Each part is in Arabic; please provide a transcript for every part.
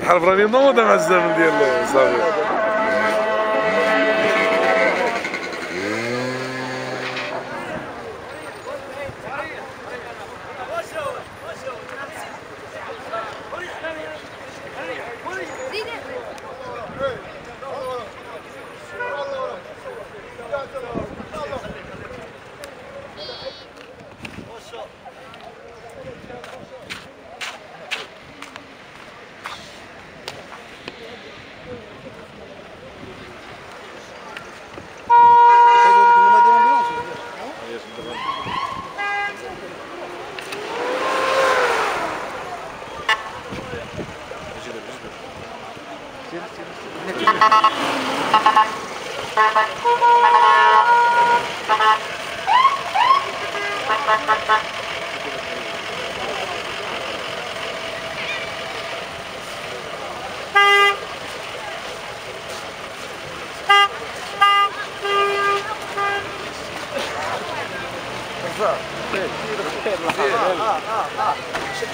الحرب راني نوضة مع الزمن ديال صافي.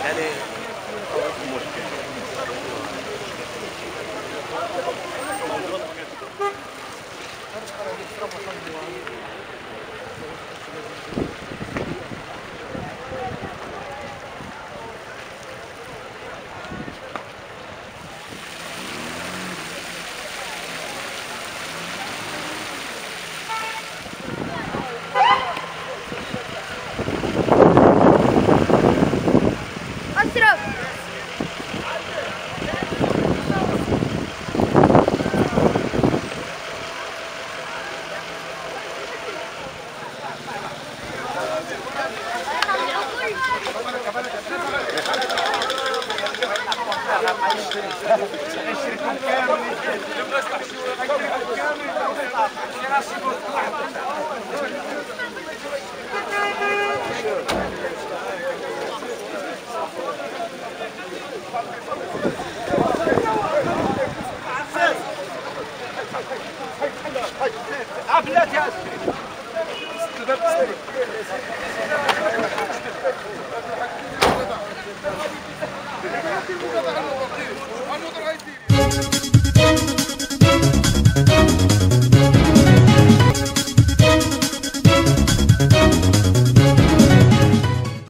Allez, on va vous montrer. Thank you. عشركم كامل